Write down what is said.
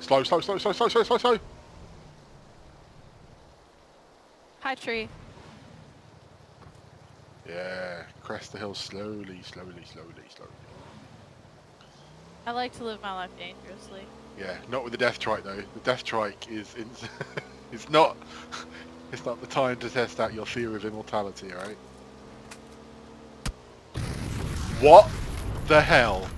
Slow, slow, slow, slow, slow, slow, slow, slow. Hi, tree. Yeah, crest the hill slowly, slowly, slowly, slowly. I like to live my life dangerously. Yeah, not with the death trike though. The death trike is in, it's not it's not the time to test out your theory of immortality, right? What the hell?